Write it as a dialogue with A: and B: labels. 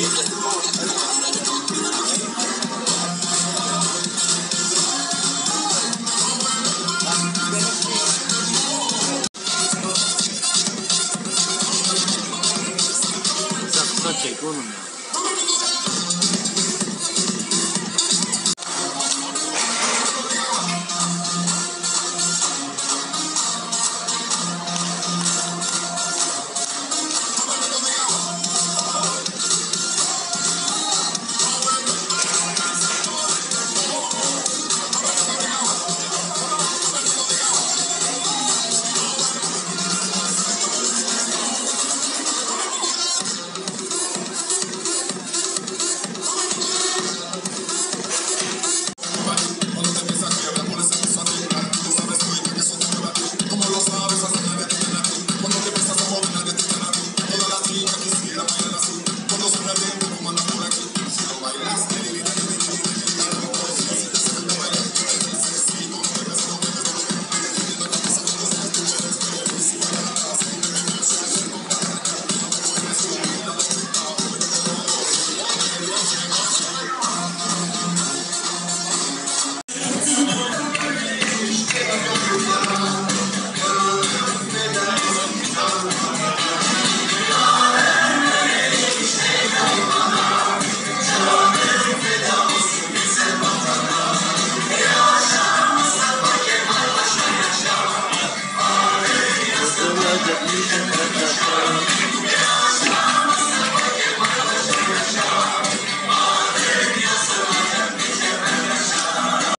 A: 下
B: 课铁过了没有？